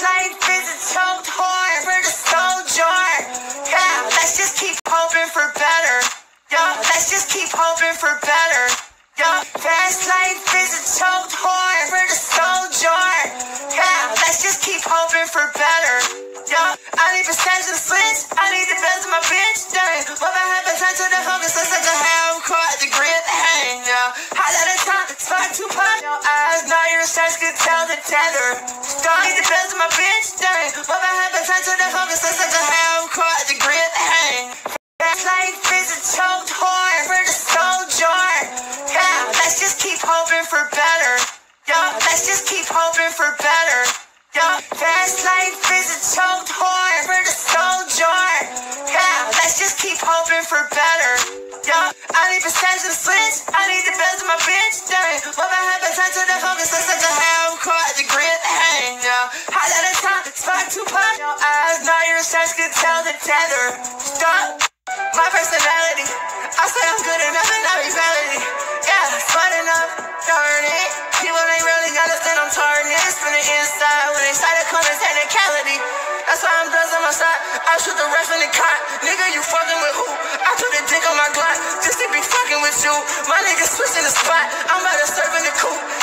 Life is a choked horn for the soldier. Yeah, let's just keep hoping for better. Yeah, let's just keep hoping for better. Yeah, fast life is a choked horn for the soldier. Yeah, let's just keep hoping for better. Yeah, I need percentage of slits. I need the best of my bitch. Dang, what I have potential to focus on such a ham caught the grip hang. Yeah, hot at a time, spot too pop. Tether. Start need the best of my bitch. Dang, what I have potential to the focus on such a ham caught the grip hang. Fast life is a choked horn for the soldier. Yeah, let's just keep hoping for better. Yeah, let's just keep hoping for better. Yeah, fast life is a choked horn for the soldier. Yeah, let's just keep hoping for better. Yeah, I need percentage of slits. I need the best of my bitch. Dang, what I have potential to focus on your sex could tell the tether. Stop. My personality, I say I'm good enough and I be felony. Yeah, smart enough, darn it. People ain't really understand I'm tarnished from the inside when they start to come as technicality. That's why I'm done on my side. I shoot the rest in the cot. Nigga, you fucking with who? I put a dick on my Glock just to be fucking with you. My nigga switching the spot. I'm about to serve in the coop.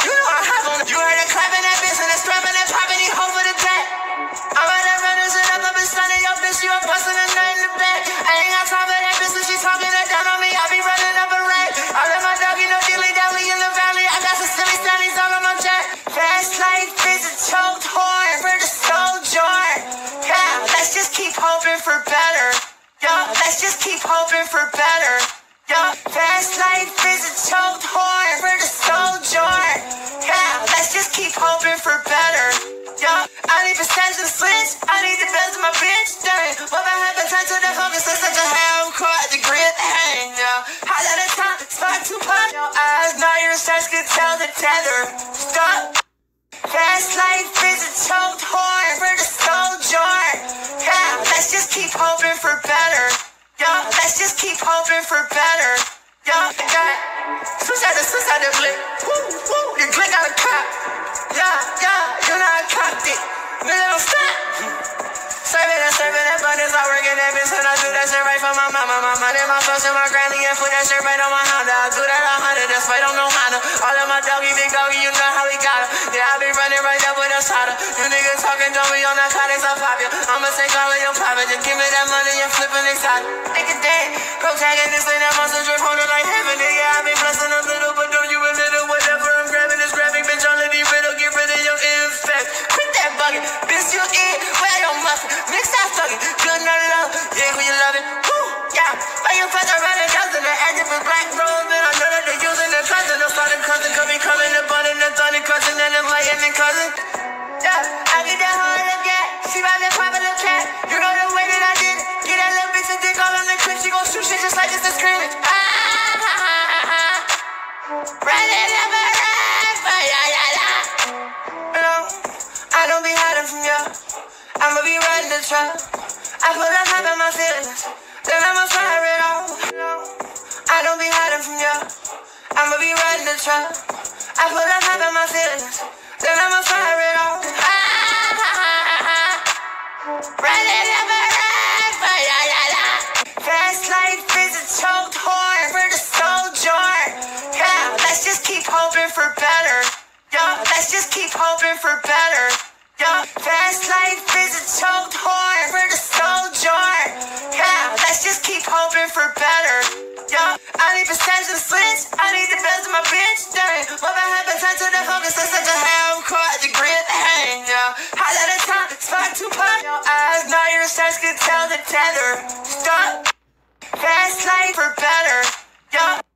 Hoping for better. Yeah, let's just keep hoping for better. Yeah, fast life is a choked horn for the soldier. Yeah, let's just keep hoping for better. Yeah, I need percentage of slits. I need the best of my bitch. Dang, what I have potential to the focus on such a ham caught the grip hang. Yeah, hot at a time, spot too pop. Your eyes, now your sex could tell the tether. Stop. Fast life is a choked horn keep hoping for better. Yeah, let's just keep hoping for better. Yeah, yeah. Switch out the switch out the blick. Woo, woo, the click out the cop. Yeah, yeah, you know I cocked it. Nigga, don't stop. Serving and serving that buttons, I work in that bitch and I do that shit right for my mama, my money, my and my granny, and put that shit right on my Honda. I do that a hundred, that's right on no Honda. All of my doggy, big doggy, you know how we got her. Yeah, I be running right up with a soda. On narcotics, I pop you. I'ma take all of your profit, just give me that money, you're flipping excited. Nigga dead, protagonist, and that monster drip on it the truck. I put a top in my feelings, then I'ma fire it off. I don't be hiding from you. I'ma be riding the truck. I put a top in my feelings, then I'ma fire it ha. Running up a rap, yeah, yeah, yeah. Fast life is a choked horn for the soldier. Yeah, let's just keep hoping for better. Yeah, let's just keep hoping for better. Yeah, fast life is a choked horn for the soldier. Yeah, let's just keep hoping for better. Yeah, I need percentage of slits. I need the best of my bitch. Dang, what I have potential to the focus on such a ham caught the grip hang. Yeah, hot at a time, spot too pop. Your eyes, now your sex could tell the tether. Stop. Fast life for better. Yeah.